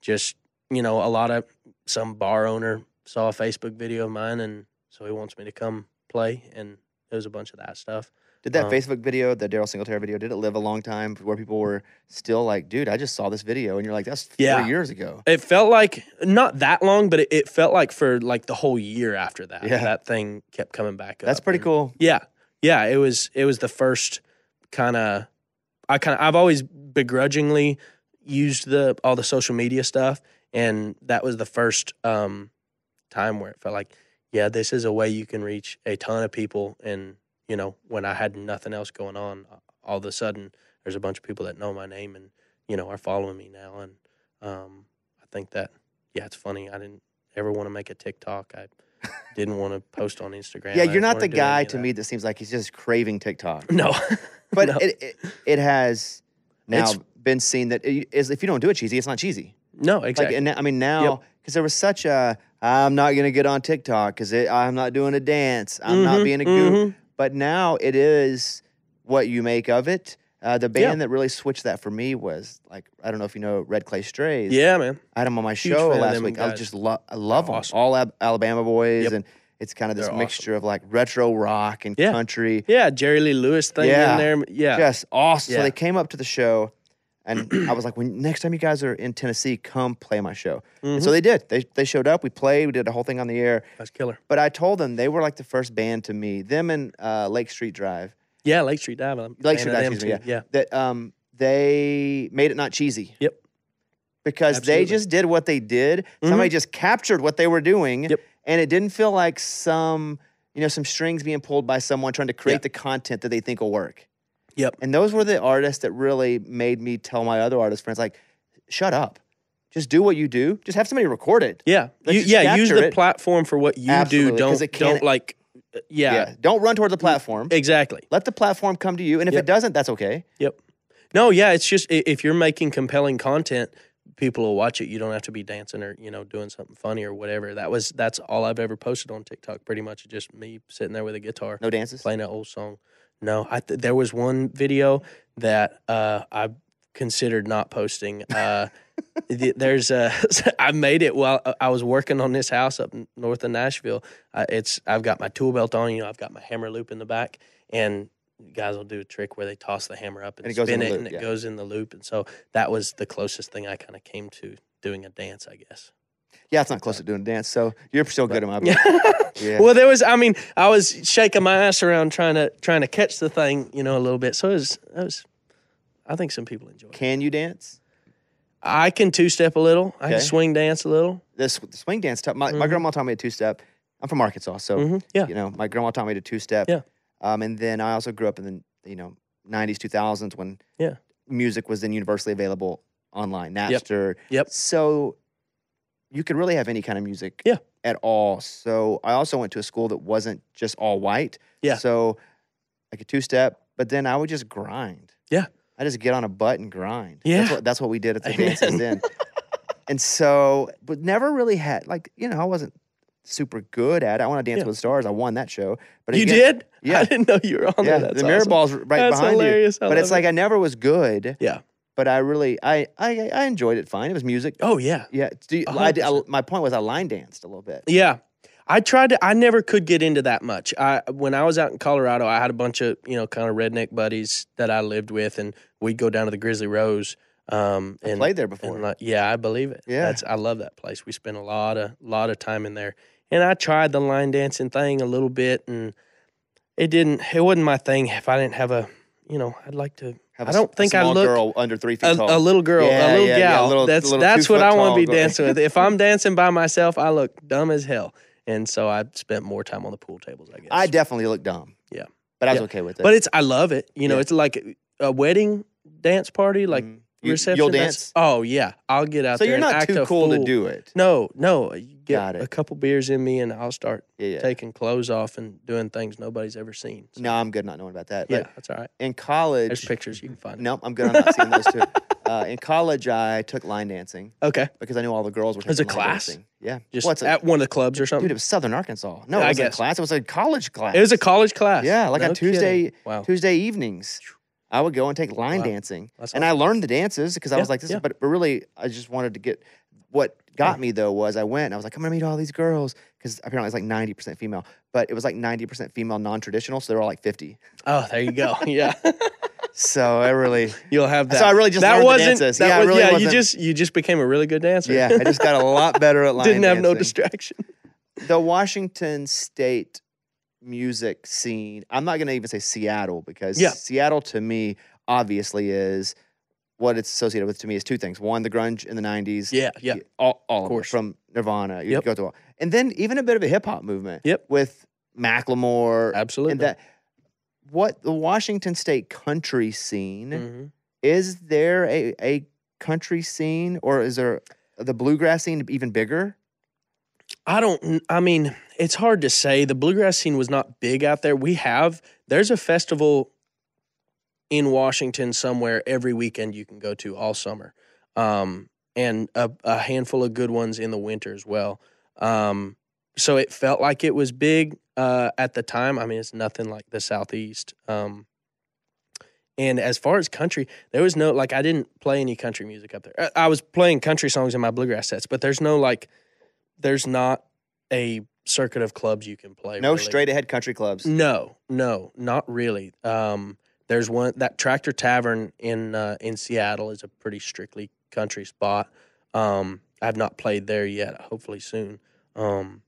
just you know a lot of some bar owner saw a facebook video of mine and so he wants me to come play and it was a bunch of that stuff Did that Um, Facebook video, the Daryle Singletary video, did it live a long time where people were still like, dude, I just saw this video, and you're like, that's four Yeah. years ago. it felt like not that long but it, it felt like for like the whole year after that Yeah. that thing kept coming back up That's pretty and- cool. Yeah, yeah. It was it was the first kind of I kind of I've always begrudgingly used the all the social media stuff, and that was the first um, time where it felt like yeah, this is a way you can reach a ton of people. And you know, when I had nothing else going on, all of a sudden there's a bunch of people that know my name and you know are following me now, and um, I think that yeah, it's funny. I didn't ever want to make a TikTok. I didn't want to post on Instagram. Yeah, you're didn't the guy to that. me that seems like he's just craving TikTok. No, But No. it, it it has now It's- been seen that it is if you don't do it cheesy, it's not cheesy. no, Like, exactly. and I mean now because there was such a I'm not gonna get on TikTok because I'm not doing a dance. I'm not Mhm, being a goof. mhm. But now it is what you make of it. Uh, the band that really switched that for me was like I don't know if you know Red Clay Strays. Yeah, man. I had them on my Huge show last week. I just love I love them. awesome. All Ab- Alabama boys, Yep. and it's kind of this They're mixture of like retro rock and Yeah. country. Yeah, Jerry Lee Lewis thing Yeah. in there. Yeah. Just awesome. So they came up to the show, and I was like, "When next time you guys are in Tennessee, come play my show." And Mm-hmm. so they did. They they showed up. We played. We did a whole thing on the air. That's killer. But I told them they were like the first band to me. Them and uh, Lake Street Drive. Yeah, Lake Street Drive. I'm Lake Street Drive. Excuse me, too. Yeah. That um they made it not cheesy. Yep. Because they just did what they did. Somebody just captured what they were doing. Yep. And it didn't feel like some, you know, some strings being pulled by someone trying to create Yeah. the content that they think will work. Yep. And those were the artists that really made me tell my other artist friends, like, shut up. Just do what you do. Just have somebody record it. Yeah. You, yeah. Use the it. platform for what you Absolutely, do. Don't don't like. uh, Yeah. Don't run toward the platform. Exactly. Let the platform come to you. And if Yep. it doesn't, that's okay. Yep. No, yeah, it's just if you're making compelling content, people will watch it. You don't have to be dancing or you know doing something funny or whatever. That was that's all I've ever posted on TikTok. Pretty much just me sitting there with a guitar No dances. playing an old song. No, I th- there was one video that uh, I considered not posting. Uh, th- there's a I made it while uh, I was working on this house up north of Nashville. Uh, it's I've got my tool belt on. You know, I've got my hammer loop in the back, and guys will do a trick where they toss the hammer up and, And it spin it, loop, and it yeah. goes in the loop. And so that was the closest thing I kind of came to doing a dance, I guess. Yeah, it's not close to doing a dance. So you're still good in my book. Yeah. Well, there was. I mean, I was shaking my ass around trying to trying to catch the thing, you know, a little bit. So it was. It was I think some people enjoy it. Can you dance? I can two step a little. I Okay. can swing dance a little. This the swing dance. Tough. My, my grandma taught me a two step. I'm from Arkansas, so Mhm. Yeah. you know my grandma taught me to two step. Yeah. Um, and then I also grew up in the you know 90s, 2000s when Yeah. music was then universally available online, Napster. Yep. So you could really have any kind of music. Yeah. At all. So I also went to a school that wasn't just all white. Yeah. So like a two step, but then I would just grind. Yeah. I just get on a butt and grind. Yeah. That's what, that's what we did at the Amen. dances then. and so, but never really had like you know I wasn't super good at it. I want to dance Yeah. with the stars. I won that show. But You again- did? Yeah. I didn't know you were on Yeah, there. That's the mirror awesome. ball's right That's behind hilarious. I you. But it's love like. I never was good. Yeah. But I really I I I enjoyed it fine. It was music. Oh yeah. Yeah. Do you, I, I- my point was I line danced a little bit. Yeah. I tried to I never could get into that much. I when I was out in Colorado, I had a bunch of, you know, kind of redneck buddies that I lived with and we'd go down to the Grizzly Rose. Um I and played there before. Like, yeah, I believe it. Yeah. That's I love that place. We spent a lot of lot of time in there. And I tried the line dancing thing a little bit and it didn't it wasn't my thing if I didn't have a you know, I'd like to Have I a don't a think I look girl under three feet a, tall. a little girl, Yeah, a little yeah, yeah, gal. little- that's little that's what I want to be girl. dancing with. If I'm dancing by myself, I look dumb as hell. And so I spent more time on the pool tables, I guess. I definitely look dumb. Yeah. But I was okay with it. but it's I love it. You know, it's like a wedding dance party, like Mhm. You- you'll dance. Oh yeah, I'll get out So there. So you're not too a cool to do it. No, no. You get Got it. a couple beers in me, and I'll start Yeah, yeah. taking clothes off and doing things nobody's ever seen. So, No, I'm good not knowing about that. yeah, But that's all right. in college, There's pictures you can find. Nope, I'm good. I'm not seeing those two. Uh, in college, I took line dancing Okay, because I knew all the girls were taking As a class? dancing. Yeah. just Well, a- at one of the clubs or something. dude, it was Southern Arkansas. No, Yeah, it I wasn't a class. It was a college class. it was a college class. Yeah, like No on Tuesday, kidding. Wow, Tuesday evenings. I would go and take line Wow. dancing, That's and I learned the dances because I Yeah, was like, "This." yeah. Is, but but really, I just wanted to get. What got me though was I went and I was like, I'm gonna meet all these girls because apparently it's like 90% female, but it was like 90% female non-traditional, so they were all like 50. Oh, there you go. yeah, So I really, you'll have that. So I really just that learned the wasn't. dances. That Yeah, was, really yeah. You wasn't- just you just became a really good dancer. yeah, I just got a lot better at line Didn't have no distraction. the Washington State music scene. I'm not going to even say Seattle because Yeah. Seattle to me obviously is what it's associated with to me is two things. One, the grunge in the 90s. Yeah, yeah. All, all of, course. it from Nirvana. You Yep. go to all. And then even a bit of a hip hop movement. Yep. With Macklemore. Absolutely. And that what the Washington State country scene Mhm. is there a, a country scene or is there the bluegrass scene even bigger? I don't. I mean, it's hard to say. The bluegrass scene was not big out there. We have there's a festival in Washington somewhere every weekend you can go to all summer, um, and a, a handful of good ones in the winter as well. Um, so it felt like it was big uh, at the time. I mean, it's nothing like the southeast. Um, And as far as country, there was no like I didn't play any country music up there. I, I was playing country songs in my bluegrass sets, but there's no like, there's not a circuit of clubs you can play. No really. straight ahead country clubs. No, no, not really. Um, there's one that Tractor Tavern in uh, in Seattle is a pretty strictly country spot. Um, I've not played there yet. Hopefully soon. Um,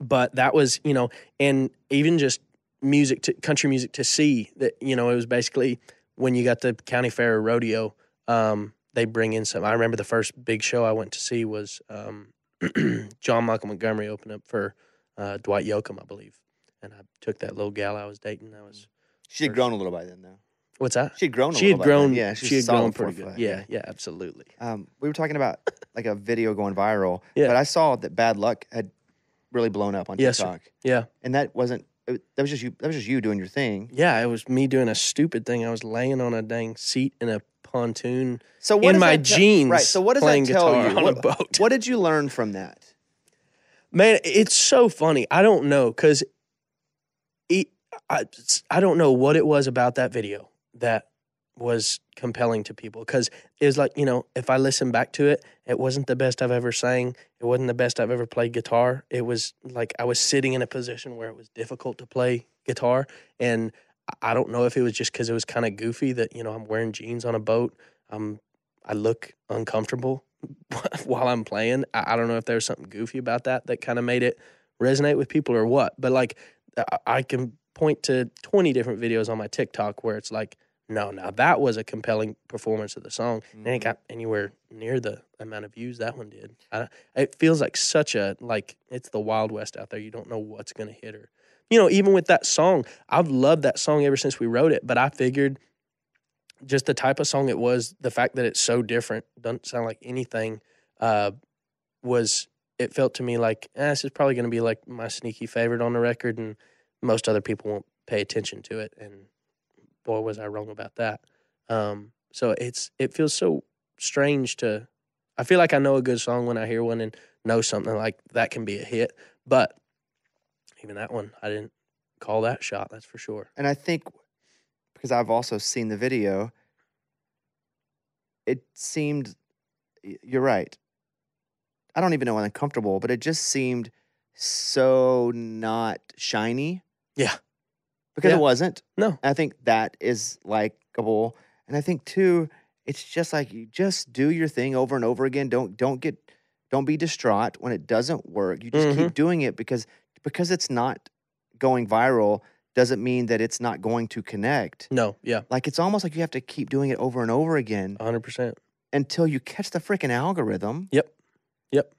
but that was you know, and even just music to country music to see that you know it was basically when you got the county fair or rodeo. Um, they bring in some. I remember the first big show I went to see was um, John Michael Montgomery opened up for uh, Dwight Yoakam, I believe, and I took that little gal I was dating. That was She had grown a little by then, though. what's that? She had grown. A She had little by then. grown. Yeah, she had grown pretty good. foot, Yeah, yeah, absolutely. Um, we were talking about like a video going viral, Yeah. but I saw that Bad Luck had really blown up on Yes, sir. TikTok, Yeah, and that wasn't. it- That was just you. That was just you doing your thing. yeah. It was me doing a stupid thing. I was laying on a dang seat in a pontoon So what in my tell- jeans, right? So what does playing that tell guitar you? on what, a boat. what did you learn from that? Man, it's so funny. I don't know because I, I don't know what it was about that video that was compelling to people because it was like, you know, if I listen back to it, it wasn't the best I've ever sang. It wasn't the best I've ever played guitar. It was like I was sitting in a position where it was difficult to play guitar. And I- don't know if it was just because it was kind of goofy that, you know, I'm wearing jeans on a boat. I'm, I look uncomfortable while I'm playing. I, I don't know if there was something goofy about that that kind of made it resonate with people or what. But like, I, I can point to 20 different videos on my TikTok where it's like, no, now that was a compelling performance of the song. And Mm-hmm. it got anywhere near the amount of views that one did. I, it feels like such a, like, it's the Wild West out there. You don't know what's going to hit her. You know, even with that song, I've loved that song ever since we wrote it, but I figured just the type of song it was, the fact that it's so different, doesn't sound like anything, uh, was it felt to me like eh, this is probably going to be like my sneaky favorite on the record, and most other people won't pay attention to it. And boy, was I wrong about that. Um, so it's it feels so strange to. I feel like I know a good song when I hear one and know something like that can be a hit, but even that one, I didn't call that shot. That's for sure. And I think because I've also seen the video, it seemed you're right. I don't even know when uncomfortable, but it just seemed so not shiny. Yeah. Because Yeah. it wasn't. No. I think that is likable. And I think too, it's just like you just do your thing over and over again. Don't don't get don't be distraught when it doesn't work. You just keep mm-hmm. doing it because because it's not going viral doesn't mean that it's not going to connect. No, yeah, Like it's almost like you have to keep doing it over and over again hundred percent. until you catch the freaking algorithm. Yep. Yep.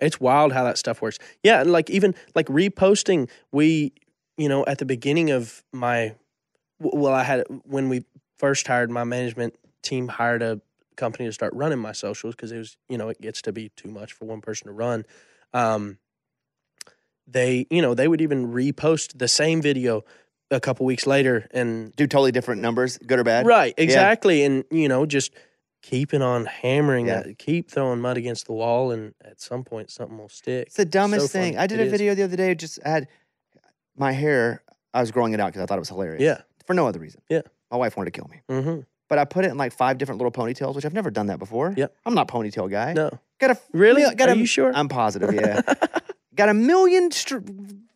It's wild how that stuff works. Yeah, and like even like reposting, we, you know, at the beginning of my, well, I had when we first hired my management team hired a company to start running my socials because it was, you know, it gets to be too much for one person to run. Um, they, you know, they would even repost the same video a couple weeks later and Do totally different numbers, good or bad. Right, exactly. And, you know, just keeping on hammering Yeah. that, keep throwing mud against the wall, and at some point something will stick. It's the dumbest So thing. funny. I did It a is. video the other day. Just had my hair. I was growing it out because I thought it was hilarious. Yeah. For no other reason. Yeah. My wife wanted to kill me, Mm-hmm. but I put it in like five different little ponytails, which I've never done that before. Yep. I'm not ponytail guy. No. Got a Really? got Are a- you sure? I'm positive. Yeah. got a million str-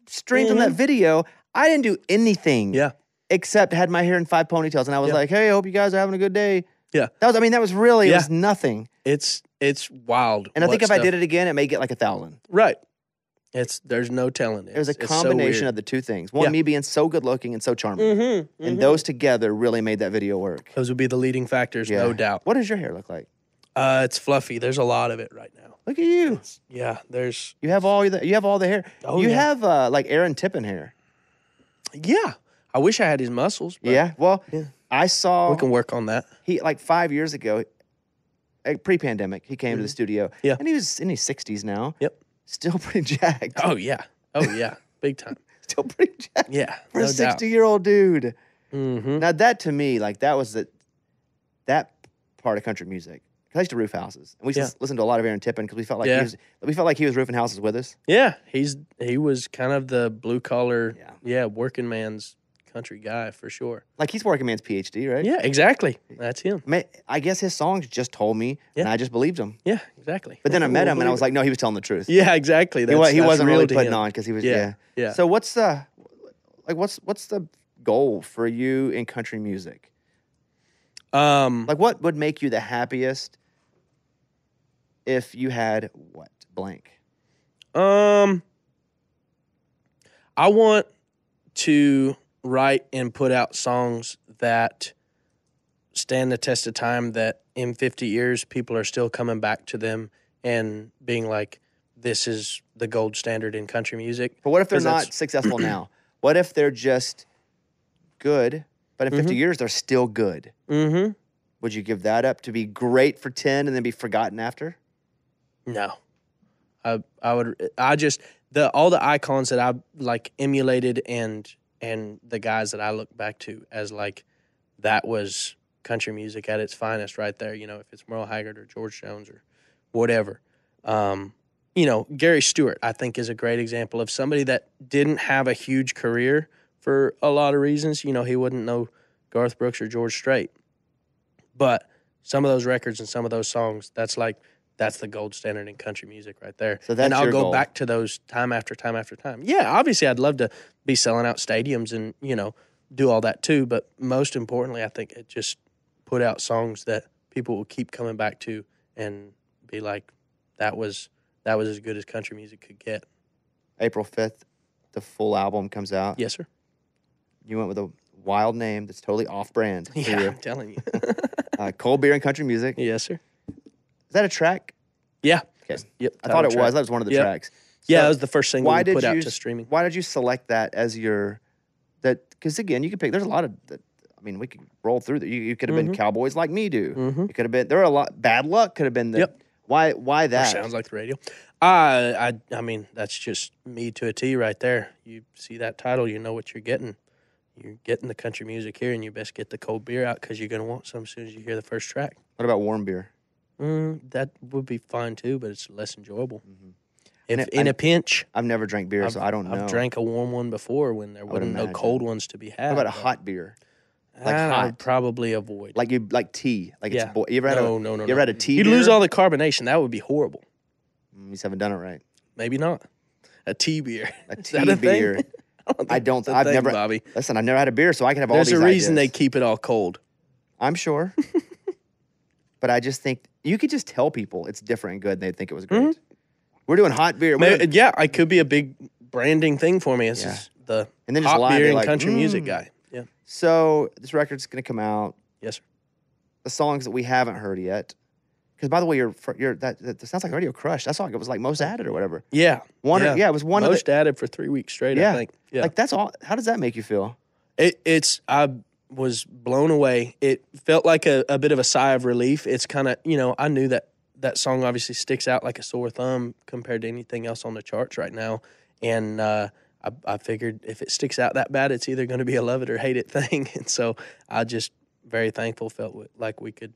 streams on that video. I didn't do anything. Mm-hmm. Yeah. Except had my hair in five ponytails, and I was Yeah. like, "Hey, I hope you guys are having a good day." Yeah. That was. I mean, that was really. It Yeah. was nothing. It's it's wild. And I think if I did it again, it may get like a thousand. right, it's there's no telling. It was a it's so combination of the two things. One, Yeah. me being so good looking and so charming. Mhm, And mhm. those together really made that video work. those would be the leading factors, Yeah. no doubt. What does your hair look like? Uh, it's fluffy. There's a lot of it right now. Look at you. Yeah, there's You have all the you have all the hair. Oh, you yeah. have uh, like Aaron Tippin hair. yeah. I wish I had his muscles. Yeah. Well, Yeah. I saw we can work on that. he like five years ago, uh, pre-pandemic, he came to the studio. Mm-hmm. Yeah. And he was in his sixties now. Yep. Still pretty jacked. Oh yeah. Oh yeah. Big time. Still pretty jacked Yeah. for no a sixty-year-old dude. Mm-hmm. Now that to me, like that was the that part of country music. I used to roof houses, and we Yeah. s- listen to a lot of Aaron Tippin because we felt like Yeah. he was we felt like he was roofing houses with us. Yeah, he's he was kind of the blue collar, Yeah. yeah, working man's country guy for sure. Like he's working man's PhD, right? Yeah, exactly. That's him. I guess his songs just told me, and I just believed him. Yeah, exactly. But then I met him, and I was like, no, he was telling the truth. yeah, exactly. he, That's, he that's wasn't real really putting on because he was Yeah, yeah. yeah. So what's the like what's what's the goal for you in country music? Um, Like what would make you the happiest if you had what blank? Um, I want to write and put out songs that stand the test of time. That in 50 years, people are still coming back to them and being like, "This is the gold standard in country music." But what if they're not successful now? What if they're just good, but in 50 Mhm. years they're still good? Mm-hmm. Would you give that up to be great for 10 and then be forgotten after? No, I I would I just the all the icons that I like emulated and and the guys that I look back to as like that was country music at its finest right there. You know, if it's Merle Haggard or George Jones or whatever. Um, you know, Gary Stewart I think is a great example of somebody that didn't have a huge career for a lot of reasons. You know, he wouldn't know Garth Brooks or George Strait, but some of those records and some of those songs, that's like that's the gold standard in country music right there. So that's and I'll your go goal. back to those time after time after time. Yeah, obviously I'd love to be selling out stadiums and, you know, do all that too, but most importantly, I think it just put out songs that people will keep coming back to and be like that was that was as good as country music could get. April 5th, the full album comes out. Yes, sir. You went with a wild name that's totally off brand. Yeah, you. I'm telling you. Uh, cold beer and country music. yes, sir. Is that a track? Yeah. Okay. Yep. I thought it title was. That was one of the Yep. tracks. Yeah, So that was the first single why we did put out you to streaming. Why did you select that as your that? Because again, you could pick. There's a lot of. that- I mean, we could roll through that. You, you could have been Cowboys like me do. Mm-hmm. It could have been. There are a lot. Bad luck could have been the. Yep. Why? Why that? Sounds like the radio. I, I, I mean, that's just me to a T right there. You see that title, you know what you're getting. You're getting the country music here, and you best get the cold beer out because you're gonna want some as soon as you hear the first track. What about warm beer? Mm, that would be fine too, but it's less enjoyable. Mhm. If And in I- a pinch, I've never drank beer, so I don't know. I've drank a warm one before when there wasn't no cold ones to be had. What about a hot beer? like I'd hot? probably avoid. Like you like tea? Like Yeah. it's bo- you ever had no, a no, no, you no. ever had a tea? You'd lose all the carbonation. That would be horrible. Mm, You just haven't done it right. Maybe not. A tea beer. A tea a thing? beer. I don't. a I've thing, never. Bobby. Listen, I've never had a beer, so I can have all There's a reason they keep it all cold. I'm sure. but I just think you could just tell people it's different and good, and they'd think it was great. We're doing hot beer, we're doing- yeah, it could be a big branding thing for me. It's Yeah. just the and then just hot beer and like, country music "Mm." guy. Yeah. So this record's gonna come out. Yes, sir. The songs that we haven't heard yet. Because by the way, you're you're that, that sounds like Radio Crush. That song it was like most added or whatever. Yeah. One, yeah, Yeah. it was one Most of the. added for three weeks straight, Yeah. I think. Yeah. Like that's all. How does that make you feel? It, it's I was blown away. It felt like a, a bit of a sigh of relief. It's kind of you know I knew that that song obviously sticks out like a sore thumb compared to anything else on the charts right now, and uh, I, I figured if it sticks out that bad, it's either going to be a love it or hate it thing. And so I just very thankful felt like we could.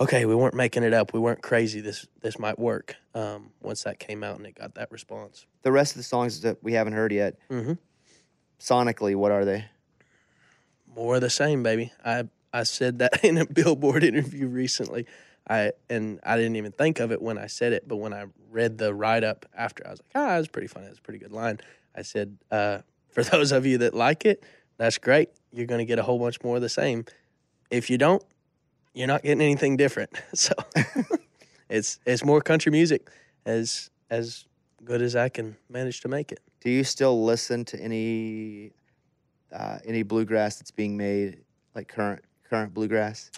Okay, we weren't making it up. We weren't crazy. This this might work. Um, once that came out and it got that response. The rest of the songs that we haven't heard yet, Mm-hmm. sonically, what are they? More of the same, baby. I I said that in a Billboard interview recently. I and I didn't even think of it when I said it, but when I read the write up after, I was like, ah, that's pretty funny. That's a pretty good line. I said, uh, for those of you that like it, that's great. You're going to get a whole bunch more of the same. If you don't, you're not getting anything different. So it's it's more country music, as as good as I can manage to make it. Do you still listen to any uh, any bluegrass that's being made, like current current bluegrass?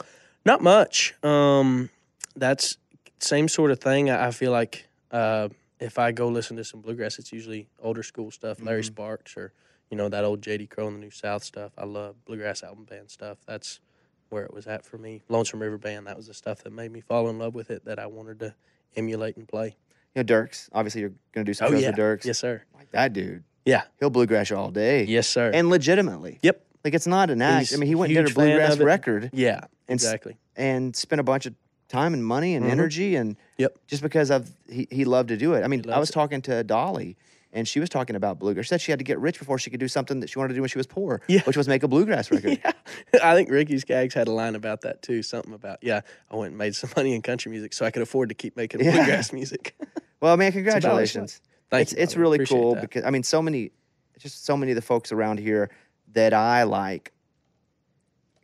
Not much. Um, that's same sort of thing. I, I feel like uh, if I go listen to some bluegrass, it's usually older school stuff, Larry Mhm. Sparks or you know that old J.D. Crowe and the New South stuff. I love bluegrass album band stuff. That's where it was at for me. Lonesome River Band. That was the stuff that made me fall in love with it. That I wanted to emulate and play. You know, Dierks. Obviously, you're gonna do some Oh shows yeah, with Dierks. yes sir. Like that dude. Yeah. He'll bluegrass you all day. Yes sir. And legitimately. Yep. Like it's not an act. He's I mean, he went and did a bluegrass record yeah, and s- exactly. and spent a bunch of time and money and Mhm. energy and Yep. just because of he, he loved to do it. I mean, I was it. talking to Dolly and she was talking about bluegrass. She said she had to get rich before she could do something that she wanted to do when she was poor, Yeah. which was make a bluegrass record. yeah, I think Ricky Skaggs had a line about that too. Something about yeah, I went and made some money in country music so I could afford to keep making Yeah. bluegrass music. Well, man, congratulations. Thank it's you. it's really cool that. because I mean, so many, just so many of the folks around here that I like,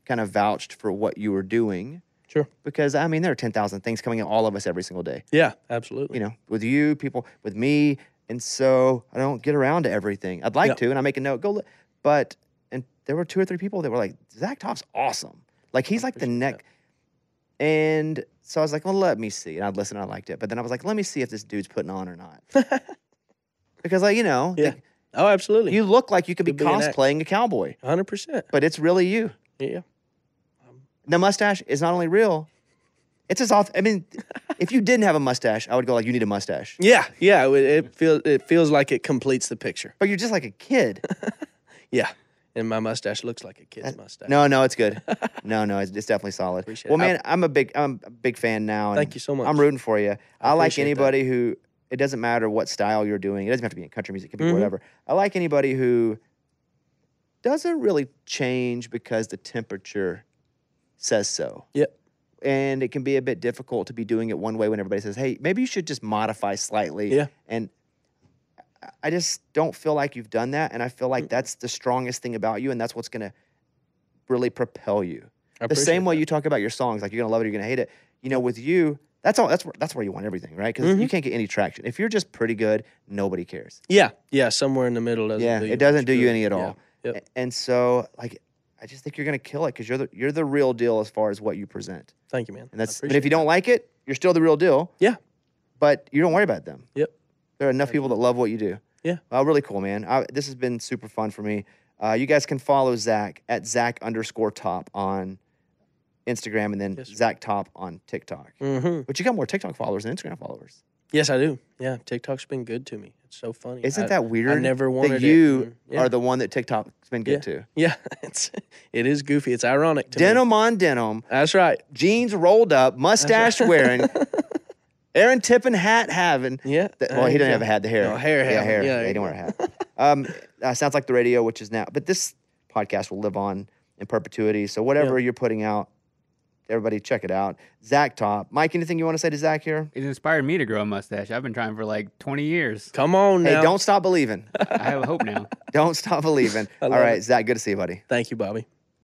kind of vouched for what you were doing. Sure. Because I mean, there are ten thousand things coming at all of us every single day. Yeah, absolutely. You know, with you, people, with me, and so I don't get around to everything. I'd like Yeah. to, and I make a note. Go, li- but and there were two or three people that were like, Zach Top's awesome. Like he's like the neck. And so I was like, well, let me see. And I'd listen. And I liked it, but then I was like, let me see if this dude's putting on or not. because like you know, Yeah. Oh, absolutely. you look like you could be Could be act. cosplaying a cowboy, hundred percent. but it's really you. Yeah. The mustache is not only real, it's as off. I mean, if you didn't have a mustache, I would go like, you need a mustache. Yeah, yeah. It, it feels it feels like it completes the picture. But you're just like a kid. Yeah, and my mustache looks like a kid's mustache. No, no, it's good. No, no, it's, it's definitely solid. Appreciate well, it. I- man, I'm a big, I'm a big fan now. and Thank you so much. I'm rooting for you. I, like appreciate that. anybody who. It doesn't matter what style you're doing. It doesn't have to be in country music. It could be Mhm. whatever. I like anybody who doesn't really change because the temperature says so. Yep. And it can be a bit difficult to be doing it one way when everybody says, "Hey, maybe you should just modify slightly." Yeah. And I- just don't feel like you've done that, and I feel like that's the strongest thing about you, and that's what's gonna really propel you the same way that. you talk about your songs, like you're gonna love it, you're gonna hate it. You know, with you, that's all. That's where that's where you want everything, right? Because Mm-hmm. you can't get any traction if you're just pretty good. Nobody cares. Yeah, yeah. Somewhere in the middle doesn't. yeah, do you it doesn't do you any at Yeah. all. Yep. And so, like, I just think you're gonna kill it because you're the you're the real deal as far as what you present. Thank you, man. And that's. But if you don't like it, you're still the real deal. Yeah. But you don't worry about them. Yep. There are enough people that love what you do. Yeah. Well, really cool, man. I, this has been super fun for me. Uh, you guys can follow Zach at Zach underscore top on Instagram and then Yes. Zach Top on TikTok. hmm But you got more TikTok followers than Instagram followers. Yes, I do. Yeah, TikTok's been good to me. It's so funny. Isn't I- that weird? I never wanted that you and- yeah. are the one that TikTok's been good to. Yeah, it's it is goofy. It's ironic to me. Denim on denim, That's right. jeans rolled up, mustache wearing, Aaron Tippin hat having. Yeah. The- well, he doesn't yeah. have a hat. The hair. No, hair Yeah, hair. Yeah, Yeah, he don't wear a hat. Um, uh, sounds like the radio, which is now. But this podcast will live on in perpetuity. So whatever you're putting out, everybody check it out. Zach Top. Mike, anything you want to say to Zach here? It inspired me to grow a mustache. I've been trying for like 20 years. Come on Hey, don't stop believing. I have a hope now. don't stop believing. I All love right, it. Zach. Good to see you, buddy. Thank you, Bobby.